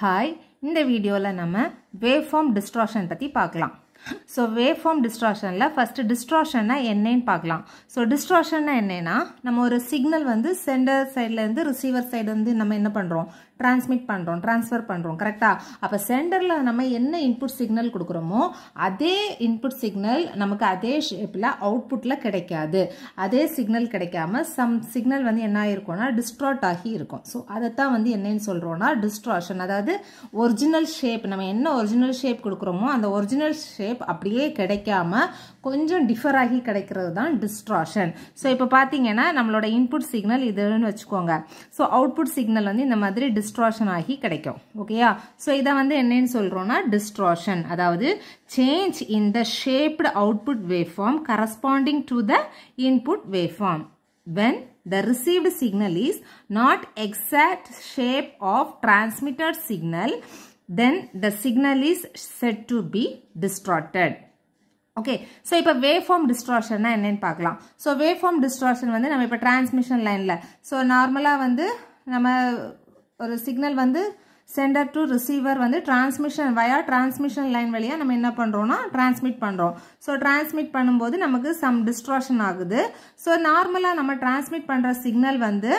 Hi இந்த வீடியோவில் நம்ம வேஃபார்ம் டிஸ்ட்ராஷன் டிஸ்ட்ராக்ஷன் பற்றி பார்க்கலாம். ஸோ வேஃபார்ம் டிஸ்ட்ராஷனில் டிஸ்ட்ராக்ஷனில் ஃபஸ்ட்டு டிஸ்ட்ராக்ஷன்னா என்னன்னு பார்க்கலாம். ஸோ டிஸ்ட்ராஷன்னா என்னென்னா நம்ம ஒரு சிக்னல் வந்து சென்டர் சைட்லேருந்து ரிசீவர் சைடு வந்து நம்ம என்ன பண்ணுறோம் டிரான்ஸ்மிட் பண்ணுறோம் ட்ரான்ஸ்ஃபர் பண்ணுறோம் கரெக்டாக அப்போ சென்டரில் நம்ம என்ன இன்புட் சிக்னல் கொடுக்குறோமோ அதே இன்புட் சிக்னல் நமக்கு அதே ஷேப்பில் அவுட்புட்டில் கிடைக்காது. அதே சிக்னல் கிடைக்காம சம் சிக்னல் வந்து என்ன ஆகிருக்கும்னா டிஸ்ட்ராட் ஆகி இருக்கும். ஸோ அதைத்தான் வந்து என்னன்னு சொல்கிறோன்னா டிஸ்ட்ராக்ஷன் அதாவது ஒரிஜினல் ஷேப் நம்ம என்ன ஒரிஜினல் ஷேப் கொடுக்குறோமோ அந்த ஒரிஜினல் ஷேப் அப்படியே கிடைக்காம கொஞ்சம் டிஃபர் ஆகி கிடைக்கிறது தான் டிஸ்ட்ராக்ஷன் ஸோ இப்போ பார்த்தீங்கன்னா நம்மளோட இன்புட் சிக்னல் இதுன்னு வச்சுக்கோங்க. ஸோ அவுட்புட் சிக்னல் வந்து இந்த மாதிரி டிஸ்ட்ராக்ஷன் ஆகி கிடைக்கும். ஓகேயா ஸோ இதை வந்து என்னன்னு சொல்கிறோன்னா டிஸ்ட்ராக்ஷன் அதாவது change in the shaped output waveform corresponding to the input waveform when the the received signal is not exact shape of transmitted signal then the signal is said to be distorted. Okay so இப்போ waveform டிஸ்ட்ராக்ஷன்னா என்னன்னு பார்க்கலாம். So wave form distraction வந்து நம்ம இப்போ transmission லைனில் so நார்மலாக வந்து நம்ம ஒரு சிக்னல் வந்து சென்டர் டு ரிசீவர் வந்து டிரான்ஸ்மிஷன் வயா டிரான்ஸ்மிஷன் லைன் வழியாக நம்ம என்ன பண்ணுறோம்னா டிரான்ஸ்மிட் பண்ணுறோம் ஸோ டிரான்ஸ்மிட் பண்ணும்போது நமக்கு சம் டிஸ்ட்ராக்ஷன் ஆகுது. ஸோ நார்மலாக நம்ம டிரான்ஸ்மிட் பண்ணுற சிக்னல் வந்து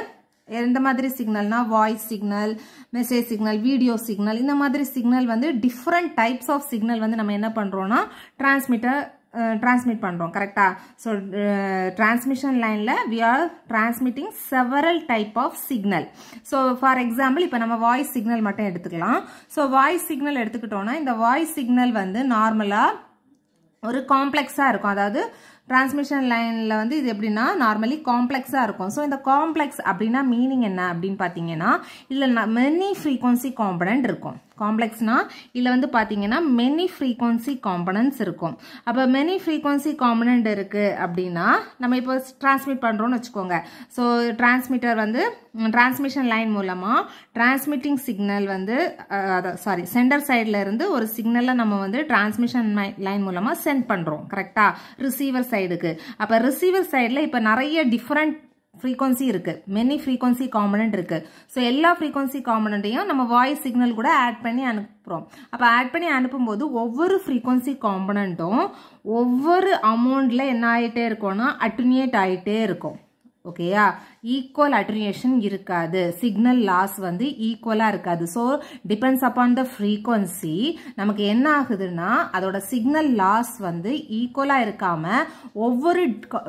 எந்த மாதிரி சிக்னல்னா voice signal message signal video signal இந்த மாதிரி சிக்னல் வந்து டிஃப்ரெண்ட் டைப்ஸ் ஆஃப் சிக்னல் வந்து நம்ம என்ன பண்ணுறோன்னா டிரான்ஸ்மிட்டர் டிரான்ஸ்மிட் பண்ணுறோம் கரெக்டாக ஸோ டிரான்ஸ்மிஷன் லைனில் we are transmitting several type of signal so for example இப்போ நம்ம வாய்ஸ் சிக்னல் மட்டும் எடுத்துக்கலாம். ஸோ வாய்ஸ் சிக்னல் எடுத்துக்கிட்டோன்னா இந்த வாய்ஸ் சிக்னல் வந்து நார்மலாக ஒரு காம்ப்ளெக்ஸாக இருக்கும். அதாவது டிரான்ஸ்மிஷன் லைனில் வந்து இது எப்படின்னா நார்மலி காம்ப்ளெக்ஸாக இருக்கும். ஸோ இந்த காம்ப்ளெக்ஸ் அப்படின்னா மீனிங் என்ன அப்படின்னு பார்த்தீங்கன்னா இதில் மெனி ஃப்ரீக்வன்சி காம்பனண்ட் இருக்கும். காம்ப்ளெக்ஸ்னால் இதில் வந்து பார்த்தீங்கன்னா மெனி ஃப்ரீக்வன்சி காம்பனன்ட்ஸ் இருக்கும். அப்போ மெனி ஃப்ரீக்வன்சி காம்பனண்ட் இருக்குது அப்படின்னா நம்ம இப்போ டிரான்ஸ்மிட் பண்ணுறோம்னு வச்சுக்கோங்க. ஸோ டிரான்ஸ்மிட்டர் வந்து டிரான்ஸ்மிஷன் லைன் மூலமாக டிரான்ஸ்மிட்டிங் சிக்னல் வந்து சாரி சென்டர் சைடில் இருந்து ஒரு சிக்னலை நம்ம வந்து டிரான்ஸ்மிஷன் லைன் மூலமாக சென்ட் பண்ணுறோம் கரெக்டாக ரிசீவர் சைடுக்கு அப்போ ரிசீவர் சைடில் இப்போ நிறைய டிஃப்ரெண்ட் ஃப்ரீக்வன்சி இருக்கு. மெனி ஃப்ரீக்வன்சி காம்பனண்ட் இருக்குது ஸோ எல்லா ஃப்ரீக்வன்சி காம்பனண்ட்டையும் நம்ம வாய்ஸ் சிக்னல் கூட ஆட் பண்ணி அனுப்புகிறோம் அப்போ ஆட் பண்ணி அனுப்பும்போது ஒவ்வொரு ஃப்ரீக்வன்சி காம்பனண்ட்டும் ஒவ்வொரு அமௌண்ட்டில் என்ன ஆகிட்டே இருக்கும்னா அட்டுனியேட் ஆகிட்டே இருக்கும். ஓகேயா? ஈக்குவல் அட்ரினேஷன் இருக்காது. சிக்னல் லாஸ் வந்து ஈக்குவலாக இருக்காது. So depends upon the frequency நமக்கு என்ன ஆகுதுன்னா அதோட சிக்னல் லாஸ் வந்து ஈக்குவலாக இருக்காமல் ஒவ்வொரு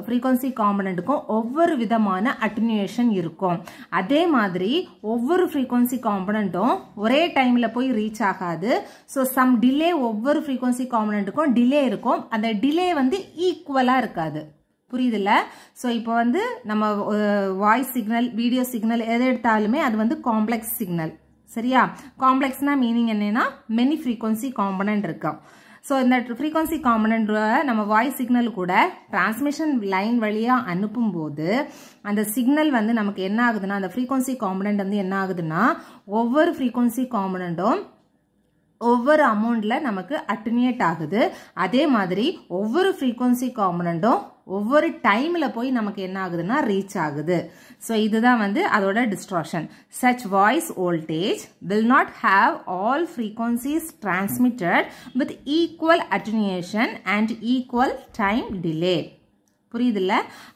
ஃப்ரீக்குவன்சி காம்பனண்ட்டுக்கும் ஒவ்வொரு விதமான அட்ரினேஷன் இருக்கும். அதே மாதிரி ஒவ்வொரு ஃப்ரீக்குவன்சி காம்பனண்ட்டும் ஒரே டைமில் போய் ரீச் ஆகாது. ஸோ சம் டிலே ஒவ்வொரு ஃப்ரீக்குவன்சி காம்பனண்ட்டுக்கும் டிலே இருக்கும். அந்த டிலே வந்து ஈக்குவலாக இருக்காது. புரியுதுல்ல? ஸோ இப்போ வந்து நம்ம வாய்ஸ் சிக்னல் வீடியோ சிக்னல் எதை எடுத்தாலுமே அது வந்து காம்ப்ளெக்ஸ் சிக்னல் சரியா? காம்ப்ளெக்ஸ்னா மீனிங் என்னன்னா மெனி ஃப்ரீக்வன்சி காம்பனண்ட் இருக்கும் ஸோ இந்த ஃப்ரீக்வன்சி காம்பனண்ட் நம்ம வாய்ஸ் சிக்னல் கூட டிரான்ஸ்மிஷன் லைன் வழியாக அனுப்பும்போது அந்த சிக்னல் வந்து நமக்கு என்ன ஆகுதுன்னா அந்த ஃப்ரீக்வன்சி காம்பனண்ட் வந்து என்ன ஆகுதுன்னா ஒவ்வொரு ஃப்ரீக்வன்சி காம்பனண்ட்டும் ஒவ்வொரு அமௌண்ட்டில் நமக்கு அட்டனியேட் ஆகுது. அதே மாதிரி ஒவ்வொரு ஃப்ரீக்வன்சி காம்பனண்ட்டும் ஒவ்வொரு டைமில் போய் நமக்கு என்ன ஆகுதுன்னா ரீச் ஆகுது. ஸோ இதுதான் வந்து அதோட distortion such voice voltage will not have all frequencies transmitted with equal attenuation and equal time delay புரியுதுல்ல?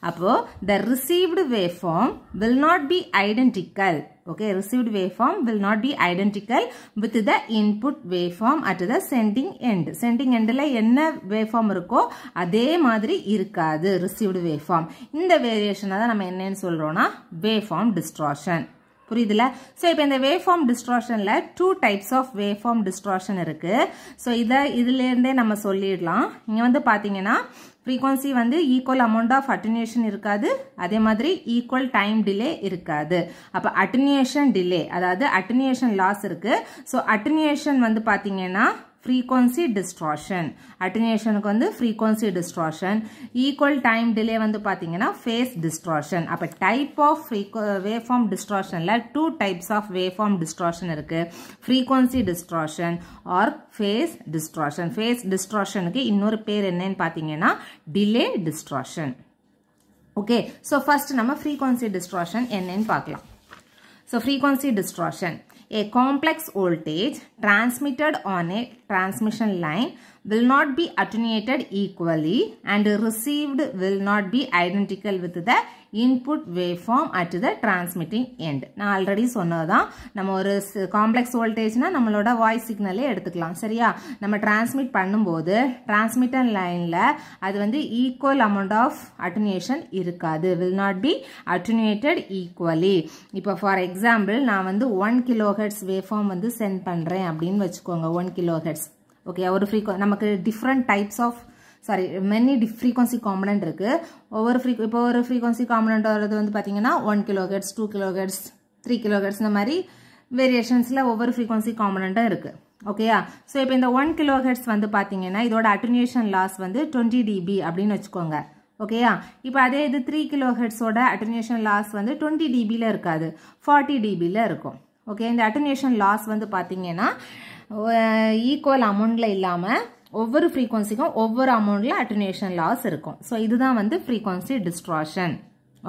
அப்போ the received waveform form will not be identical okay received waveform will not be identical with the input waveform at the sending end. Sending endல என்ன waveform இருக்கோ அதே மாதிரி இருக்காது received waveform. இந்த variation தான் நம்ம என்னன்னு சொல்றோம்னா waveform distortion. புரியுதுல ஸோ இப்போ இந்த waveform form டிஸ்ட்ராக்ஷனில் two types of waveform distortion distortion இருக்குது ஸோ இதை இதுலேருந்தே நம்ம சொல்லிடலாம். இங்கே வந்து பார்த்தீங்கன்னா ஃப்ரீக்வன்சி வந்து ஈக்குவல் அமௌண்ட் ஆஃப் அட்டனியேஷன் இருக்காது. அதே மாதிரி ஈக்குவல் டைம் டிலே இருக்காது. அப்போ அட்டனியேஷன் டிலே அதாவது அட்டனியேஷன் லாஸ் இருக்குது ஸோ அட்டனியேஷன் வந்து பார்த்தீங்கன்னா ஃப்ரீக்வன்சி டிஸ்ட்ராக்ஷன் அட்டனியேஷனுக்கு வந்து frequency distortion equal time delay வந்து பார்த்தீங்கன்னா ஃபேஸ் டிஸ்ட்ராக்ஷன் அப்போ type of waveform டிஸ்ட்ராக்ஷனில் two types of waveform form distortion இருக்குது frequency distortion or phase distortion phase டிஸ்ட்ராக்ஷனுக்கு இன்னொரு பேர் என்னன்னு பார்த்தீங்கன்னா delay distortion okay so first நம்ம ஃப்ரீக்வன்சி டிஸ்ட்ராக்ஷன் என்னன்னு பார்க்கலாம் so frequency distortion a complex voltage transmitted on a transmission line will not be attenuated equally and received will not be identical with the input waveform at the transmitting end நான் already சொன்னது தான் நம்ம ஒரு complex வோல்டேஜ்னா நம்மளோட voice சிக்னலே எடுத்துக்கலாம். சரியா? நம்ம transmit பண்ணும்போது டிரான்ஸ்மிட்டர் லைனில் அது வந்து ஈக்குவல் அமௌண்ட் ஆஃப் அட்டனுவேஷன் இருக்காது. Will not be attenuated equally இப்போ ஃபார் எக்ஸாம்பிள் நான் வந்து ஒன் கிலோ ஹெட்ஸ் வேவ்ஃபார்ம் வந்து சென்ட் பண்ணுறேன் அப்படின்னு வச்சுக்கோங்க. ஒன் கிலோ ஹெட்ஸ் ஓகே ஒரு ஃப்ரீக்வ நமக்கு different types of sorry many D frequency component இருக்குது ஒவ்வொரு ஃப்ரீ இப்போ ஒரு ஃப்ரீக்வன்சி காம்பனண்ட் வரது வந்து பார்த்தீங்கன்னா one kilohertz two kilohertz three kilohertz இந்த மாதிரி வேரியேஷன்ஸில் ஒவ்வொரு ஃப்ரீக்வன்சி காம்பனண்ட்டும் இருக்குது ஓகேயா ஸோ இப்போ இந்த ஒன் கிலோ ஹெட்ஸ் வந்து பார்த்தீங்கன்னா இதோட அட்டனியூஷன் லாஸ் வந்து டுவெண்ட்டி டிபி அப்படின்னு வச்சுக்கோங்க. ஓகேயா இப்போ அதே இது த்ரீ கிலோ ஹெட்ஸோட அட்டனியூஷன் லாஸ் வந்து டுவெண்ட்டி டிபியில் இருக்காது. ஃபார்ட்டி டிபியில் இருக்கும். ஓகே இந்த அட்டனியூஷன் லாஸ் வந்து பார்த்தீங்கன்னா ஈக்குவல் அமௌண்ட்டில் இல்லாமல் ஒவ்வொரு ஃப்ரீக்வன்சிக்கும் ஒவ்வொரு அமௌண்ட்டில் அட்டனுவேஷன் லாஸ் இருக்கும். ஸோ இதுதான் வந்து ஃப்ரீக்வன்சி டிஸ்ட்ராஷன்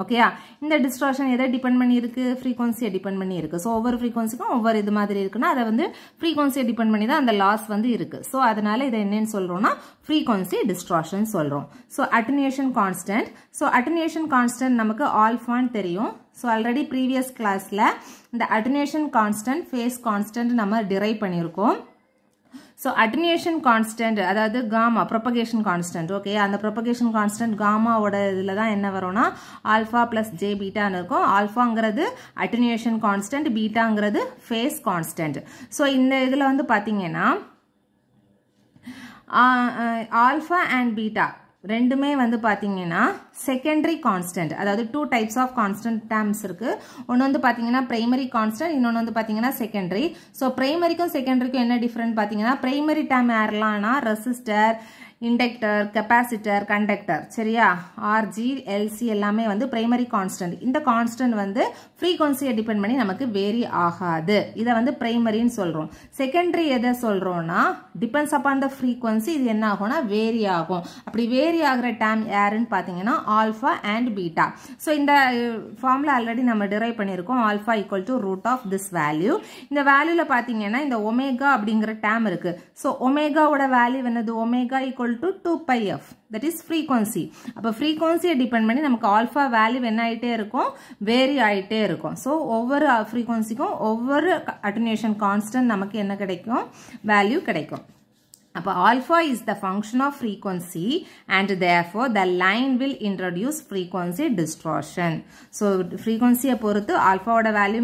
ஓகேயா இந்த டிஸ்ட்ராக்ஷன் எதை டிபெண்ட் பண்ணி இருக்கு ஃப்ரீக்வன்சியை டிபெண்ட் பண்ணி இருக்கு ஸோ ஒவ்வொரு ஃப்ரீக்வன்சிக்கும் ஒவ்வொரு இது மாதிரி இருக்குன்னா அதை வந்து ஃப்ரீக்வன்சியை டிபெண்ட் பண்ணி தான் அந்த லாஸ் வந்து இருக்கு. ஸோ அதனால இதை என்னன்னு சொல்கிறோம்னா ஃப்ரீக்வன்சி டிஸ்ட்ராக்ஷன் சொல்கிறோம் so attenuation constant so attenuation constant நமக்கு ஆல்ஃபான்னு தெரியும். ஸோ ஆல்ரெடி ப்ரீவியஸ் கிளாஸில் இந்த அட்டனுவேஷன் கான்ஸ்டன்ட் ஃபேஸ் கான்ஸ்டன்ட் நம்ம டிரைவ் பண்ணியிருக்கோம். ஸோ அட்டனுவேஷன் கான்ஸ்டன்ட் அதாவது காமா ப்ரொபகேஷன் கான்ஸ்டன்ட் ஓகே அந்த ப்ரொபகேஷன் கான்ஸ்டன்ட் காமாவோட இதில் தான் என்ன வரும்னா ஆல்ஃபா ப்ளஸ் ஜே பீட்டான்னு இருக்கும். ஆல்ஃபாங்கிறது அட்டனுவேஷன் கான்ஸ்டன்ட் பீட்டாங்கிறது ஃபேஸ் கான்ஸ்டன்ட் ஸோ இந்த இதில் வந்து பார்த்தீங்கன்னா ஆல்ஃபா அண்ட் பீட்டா ரெண்டுமே வந்து பார்த்தீங்கன்னா செகண்டரி கான்ஸ்டன்ட் அதாவது two types of constant terms இருக்கு. ஒன்று வந்து பார்த்தீங்கன்னா பிரைமரி கான்ஸ்டன்ட் இன்னொன்று வந்து பார்த்தீங்கன்னா செகண்டரி ஸோ பிரைமரிக்கும் செகண்டரிக்கும் என்ன டிஃப்ரெண்ட் பார்த்தீங்கன்னா பிரைமரி டேம் யாரெல்லாம்னா ரெசிஸ்டர் இண்டக்டர் கெப்பாசிட்டர் கண்டக்டர் சரியா? ஆர்ஜி எல்சி எல்லாமே வந்து பிரைமரி கான்ஸ்டன்ட் இந்த கான்ஸ்டன்ட் வந்து ஃப்ரீக்வன்சியை டிபெண்ட் பண்ணி நமக்கு வேரி ஆகாது. இதை வந்து பிரைமரின்னு சொல்கிறோம் செகண்டரி எதை சொல்கிறோம்னா டிபெண்ட்ஸ் அப்பான் த ஃப்ரீக்வன்சி இது என்ன ஆகும்னா வேரி ஆகும். அப்படி வேரி ஆகிற டேம் யாருன்னு பார்த்தீங்கன்னா ஆல்ஃபா அண்ட் பீட்டா ஸோ இந்த ஃபார்மில் ஆல்ரெடி நம்ம டிரைவ் பண்ணியிருக்கோம். Alpha equal to root of this value இந்த வேல்யூவில் பார்த்தீங்கன்னா இந்த ஒமேகா அப்படிங்கிற டேம் இருக்கு. ஸோ ஒமேகாவோட வேல்யூ என்னது? Omega equal to two pi F that is frequency அப்போ ஃப்ரீக்வன்சியை டிபெண்ட் பண்ணி நமக்கு ஆல்ஃபா வேல்யூ என்ன ஆகிட்டே இருக்கும்? வேரி ஆகிட்டே இருக்கும். ஸோ ஒவ்வொரு ஃப்ரீக்வன்சிக்கும் ஒவ்வொரு அட்டனுவேஷன் கான்ஸ்டன்ட் நமக்கு என்ன கிடைக்கும்? வேல்யூ கிடைக்கும். அப்போ alpha is the function of frequency and therefore the line will introduce frequency distortion so ஃப்ரீக்வன்சியை பொறுத்து ஆல்ஃபாவோட வேல்யூ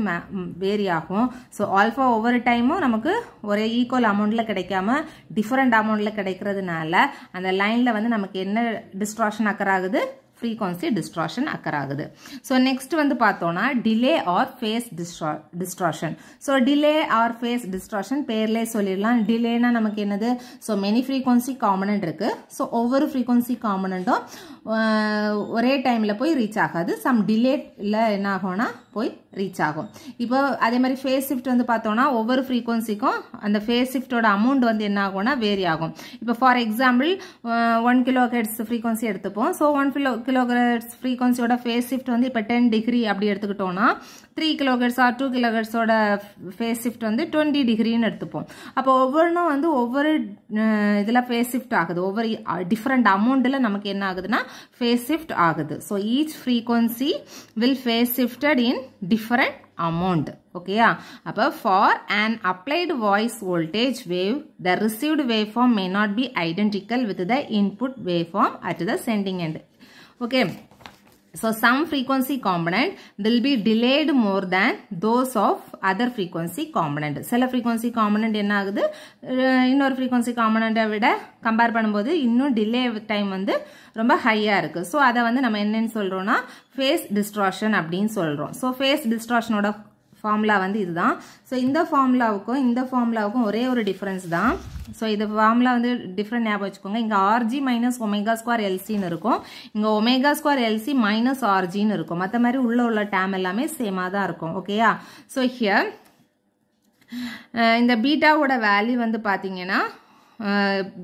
வேரி ஆகும். ஸோ ஆல்ஃபா ஒவ்வொரு டைமும் நமக்கு ஒரே ஈக்குவல் அமௌண்ட்டில் கிடைக்காம டிஃப்ரெண்ட் அமௌண்ட்டில் கிடைக்கிறதுனால அந்த லைனில் வந்து நமக்கு என்ன டிஸ்ட்ராக்ஷன் அக்கறாகுது ஃப்ரீக்வன்சி டிஸ்ட்ராக்ஷன் அக்கர் ஆகுது ஸோ நெக்ஸ்ட் வந்து பார்த்தோன்னா delay or phase டிஸ்ட்ரா distortion so delay or phase distortion பேர்லேயே சொல்லிடலாம். டிலேனா நமக்கு என்னது? ஸோ மெனி ஃப்ரீக்வன்சி காம்பனண்ட் இருக்குது ஸோ ஒவ்வொரு ஃப்ரீக்வன்சி காம்பனண்ட்டும் ஒரே டைமில் போய் ரீச் ஆகாது. சம் டிலேட்டில் என்ன ஆகும்னா போய் ரீச் ஆகும். இப்போ அதே மாதிரி ஃபேஸ் ஷிஃப்ட் வந்து பார்த்தோம்னா ஒவ்வொரு ஃப்ரீக்குவன்சிக்கும் அந்த ஃபேஸ் ஷிஃப்டோட அமௌண்ட் வந்து என்ன ஆகும்னா வேரி ஆகும். இப்போ for example one kilo hertz frequency எடுத்துப்போம். So one kilo kilo hertz ஃப்ரீக்குவன்சியோட phase shift வந்து இப்போ டென் டிகிரி அப்படி எடுத்துக்கிட்டோம்னா three kilo hertz or two கிலோஹெட்ஸோட phase shift வந்து டுவெண்ட்டி டிகிரின்னு எடுத்துப்போம். அப்போ ஒவ்வொன்றும் வந்து ஒவ்வொரு இதில் ஃபேஸ் ஷிஃப்ட் ஆகுது. ஒவ்வொரு டிஃப்ரெண்ட் அமௌண்ட்டில் நமக்கு என்ன ஆகுதுன்னா ஃபேஸ் ஷிஃப்ட் ஆகுது so each frequency will phase shifted in different amount ஓகேயா அப்போ for an applied voice voltage wave the received waveform may not be identical with the input waveform at the sending end okay so some frequency component will be delayed more than those of other frequency component சில frequency component என்ன ஆகுது இன்னொரு frequency component விட compare பண்ணும்போது இன்னும் delay time வந்து ரொம்ப ஹையாக இருக்குது ஸோ அதை வந்து நம்ம என்னன்னு சொல்கிறோம்னா ஃபேஸ் டிஸ்ட்ராக்ஷன் அப்படின்னு சொல்கிறோம் ஸோ ஃபேஸ் டிஸ்ட்ராக்ஷனோட ஃபார்முலா வந்து இதுதான். ஸோ இந்த ஃபார்முலாவுக்கும் இந்த ஃபார்முலாவுக்கும் ஒரே ஒரு டிஃப்ரென்ஸ் தான். ஸோ இது ஃபார்முலா வந்து டிஃப்ரெண்ட் ஞாபகம் வச்சுக்கோங்க. இங்கே ஆர்ஜி மைனஸ் ஒமேகா ஸ்கொயர் எல்சின்னு இருக்கும். இங்கே ஒமேகா ஸ்கொயர் எல்சி மைனஸ் ஆர்ஜின்னு இருக்கும். மற்ற மாதிரி உள்ள உள்ள டேம் எல்லாமே சேமாக தான் இருக்கும். ஓகேயா ஸோ ஹியர் இந்த பீட்டாவோட வேல்யூ வந்து பார்த்தீங்கன்னா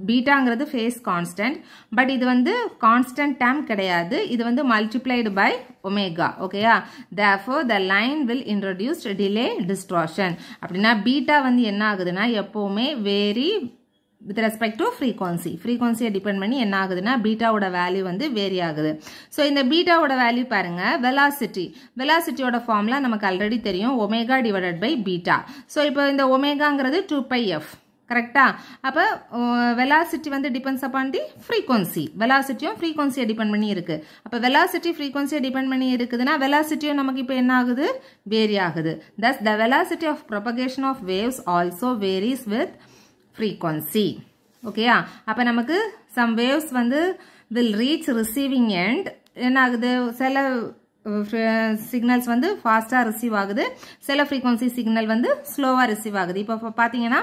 பீட்டாங்கிறது ஃபேஸ் கான்ஸ்டன்ட் பட் இது வந்து கான்ஸ்டன்ட் டேம் கிடையாது. இது வந்து மல்டிப்ளைடு பை ஒமேகா ஓகேயா therefore the line will introduced delay distortion அப்படின்னா பீட்டா வந்து என்ன ஆகுதுன்னா எப்போவுமே vary with respect to frequency ஃப்ரீக்வன்சியை depend பண்ணி என்ன ஆகுதுன்னா பீட்டாவோட வேல்யூ வந்து வேரி ஆகுது. ஸோ இந்த பீட்டாவோட வேல்யூ பாருங்க வெலாசிட்டி வெலாசிட்டியோட ஃபார்ம்லாம் நமக்கு ஆல்ரெடி தெரியும் omega divided by beta so இப்போ இந்த ஒமேகாங்கிறது டூ பை எஃப் கரெக்டா அப்போ வெலாசிட்டி வந்து டிபெண்ட்ஸ் அப்பான் தி ஃப்ரீக்வன்சி வெலாசிட்டியும் ஃப்ரீக்வன்சியை டிபெண்ட் பண்ணி இருக்கு. அப்போ வெலாசிட்டி ஃப்ரீக்வன்சியை டிபெண்ட் பண்ணி இருக்குதுன்னா வெலாசிட்டியும் நமக்கு இப்போ என்ன ஆகுது? வேரி ஆகுது. Thus the velocity of propagation of waves also varies with frequency ஓகேயா அப்போ நமக்கு சம் வேவ்ஸ் வந்து வில் ரீச் ரிசீவிங் எண்ட் என்ன ஆகுது? சில சிக்னல்ஸ் வந்து ஃபாஸ்ட்டாக ரிசீவ் ஆகுது. சில ஃப்ரீக்வன்சி சிக்னல் வந்து ஸ்லோவாக ரிசீவ் ஆகுது. இப்போ பார்த்தீங்கன்னா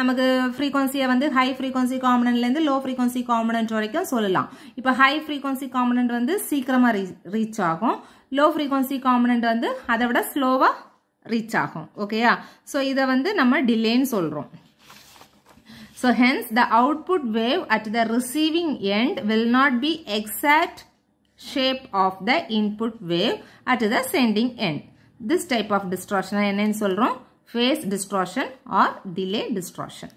நமக்கு ஃப்ரீக்வன்சியை வந்து ஹை ஃப்ரீக்வன்சி காம்பனண்ட்லேருந்து லோ ஃப்ரீக்வன்சி காம்பனண்ட் வரைக்கும் சொல்லலாம். இப்போ ஹை ஃப்ரீக்வன்சி காம்பனண்ட் வந்து சீக்கிரமாக ரீச் ஆகும். லோ ஃப்ரீக்வன்சி காம்பனண்ட் வந்து அதை விட ஸ்லோவாக ரீச் ஆகும். ஓகேயா ஸோ இதை வந்து நம்ம டிலேன்னு சொல்கிறோம் So hence the output wave at the receiving end will not be exact shape of the input wave at the sending end. This type of distortion என்னன்னு சொல்கிறோம் phase distortion or delay distortion.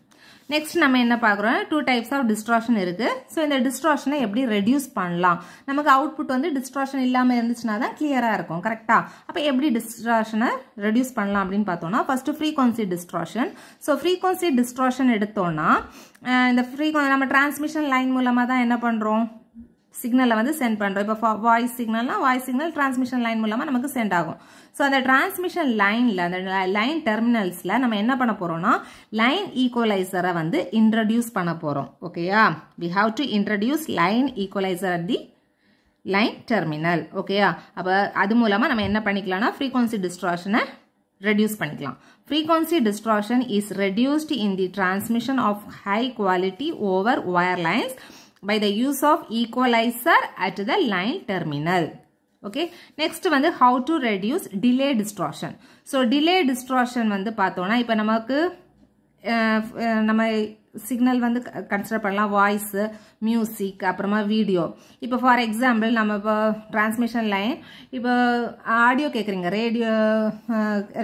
Next நம்ம என்ன பார்க்குறோம்? Two types of distortion இருக்குது so இந்த டிஸ்ட்ராக்ஷனை எப்படி reduce பண்ணலாம்? நமக்கு அவுட்புட் வந்து டிஸ்ட்ராக்ஷன் இல்லாமல் இருந்துச்சுன்னா தான் கிளியராக இருக்கும். கரெக்டாக அப்போ எப்படி டிஸ்ட்ராஷனை ரெடியூஸ் பண்ணலாம் அப்படின்னு பார்த்தோம்னா first frequency distortion so frequency distortion எடுத்தோன்னா இந்த ஃப்ரீக்வ நம்ம டிரான்ஸ்மிஷன் லைன் மூலமாக தான் என்ன பண்ணுறோம் சிக்னலை வந்து சென்ட் பண்ணுறோம் இப்போ வாய்ஸ் சிக்னல்னா வாய்ஸ் சிக்னல் டிரான்ஸ்மிஷன் லைன் மூலமாக நமக்கு சென்ட் ஆகும். ஸோ அந்த டிரான்ஸ்மிஷன் லைனில் அந்த லைன் டெர்மினல்ஸில் நம்ம என்ன பண்ண போகிறோம்னா லைன் ஈக்குவலைசரை வந்து இன்ட்ரடியூஸ் பண்ண போகிறோம் ஓகேயா we have to introduce line equaliser at the line terminal ஓகேயா அப்போ அது மூலமாக நம்ம என்ன பண்ணிக்கலாம்னா ஃப்ரீக்வன்சி டிஸ்ட்ராக்ஷனை ரெடியூஸ் பண்ணிக்கலாம். Frequency distortion is reduced in the transmission of high quality over wire lines. By the use of equalizer at the line terminal. Okay next வந்து how to reduce delay distortion so delay distortion வந்து பார்த்தோன்னா இப்போ நமக்கு நம்ம signal வந்து consider பண்ணலாம். Voice music அப்புறமா video இப்போ ஃபார் எக்ஸாம்பிள் நம்ம இப்போ டிரான்ஸ்மிஷன் லைன் இப்போ ஆடியோ கேட்குறீங்க ரேடியோ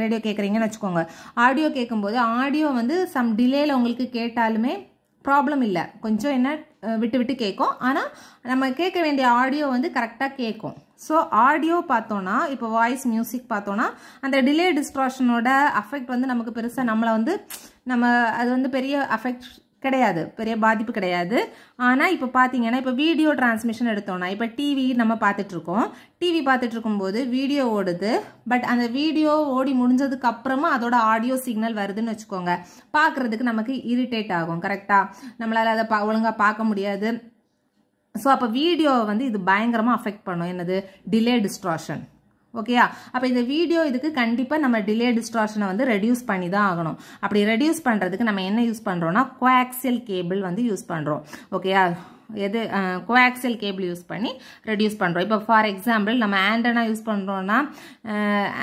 ரேடியோ கேட்குறீங்கன்னு வச்சுக்கோங்க. ஆடியோ கேட்கும்போது ஆடியோ வந்து சம் டிலேயில் உங்களுக்கு கேட்டாலுமே ப்ராப்ளம் இல்லை. கொஞ்சம் என்ன விட்டு விட்டு கேட்கும் ஆனால் நம்ம கேட்க வேண்டிய ஆடியோ வந்து கரெக்டாக கேட்கும் ஸோ ஆடியோ பார்த்தோன்னா இப்போ வாய்ஸ் மியூசிக் பார்த்தோன்னா அந்த டிலே டிஸ்ட்ராக்ஷனோட அஃபெக்ட் வந்து நமக்கு பெருசாக நம்மளை வந்து நம்ம அது வந்து பெரிய அஃபெக்ட் கிடையாது. பெரிய பாதிப்பு கிடையாது. ஆனால் இப்போ பார்த்தீங்கன்னா இப்போ வீடியோ டிரான்ஸ்மிஷன் எடுத்தோம்னா இப்போ டிவி நம்ம பார்த்துட்டு இருக்கோம் டிவி பார்த்துட்டு இருக்கும்போது வீடியோ ஓடுது. பட் அந்த வீடியோ ஓடி முடிஞ்சதுக்கு அப்புறமா அதோட ஆடியோ சிக்னல் வருதுன்னு வச்சுக்கோங்க. பார்க்குறதுக்கு நமக்கு இரிட்டேட் ஆகும் கரெக்டாக நம்மளால் அதை பா ஒழுங்காக பார்க்க முடியாது. ஸோ அப்போ வீடியோ வந்து இது பயங்கரமாக அஃபெக்ட் பண்ணும். என்னது? டிலே டிஸ்ட்ராஷன் ஓகேயா அப்போ இந்த வீடியோ இதுக்கு கண்டிப்பாக நம்ம டிலே டிஸ்ட்ராக்ஷனை வந்து ரெடியூஸ் பண்ணி தான் ஆகணும். அப்படி ரெடியூஸ் பண்ணுறதுக்கு நம்ம என்ன யூஸ் பண்ணுறோம்னா கோஆக்சியல் கேபிள் வந்து யூஸ் பண்ணுறோம் ஓகேயா எது கோஆக்சியல் கேபிள் யூஸ் பண்ணி ரெடியூஸ் பண்ணுறோம் இப்போ ஃபார் எக்ஸாம்பிள் நம்ம ஆண்டனா யூஸ் பண்ணுறோன்னா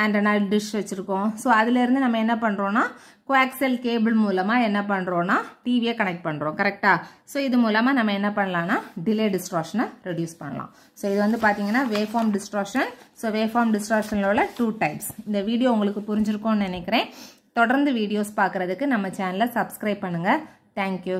ஆண்டனா டிஷ் வச்சுருக்கோம். ஸோ அதுலேருந்து நம்ம என்ன பண்ணுறோன்னா கோஆக்சல் கேபிள் மூலமாக என்ன பண்ணுறோன்னா டிவியை கனெக்ட் பண்ணுறோம் கரெக்டாக ஸோ இது மூலமாக நம்ம என்ன பண்ணலான்னா டிலே டிஸ்ட்ராக்ஷனை ரெடியூஸ் பண்ணலாம். ஸோ இது வந்து பார்த்தீங்கன்னா வேஃபார்ம் டிஸ்ட்ராக்ஷன் ஸோ வேஃபார்ம் டிஸ்ட்ராக்ஷனில் உள்ள டூ டைப்ஸ் இந்த வீடியோ உங்களுக்கு புரிஞ்சிருக்கும்னு நினைக்கிறேன். தொடர்ந்து வீடியோஸ் பார்க்குறதுக்கு நம்ம சேனலை சப்ஸ்கிரைப் பண்ணுங்கள் தேங்க்யூ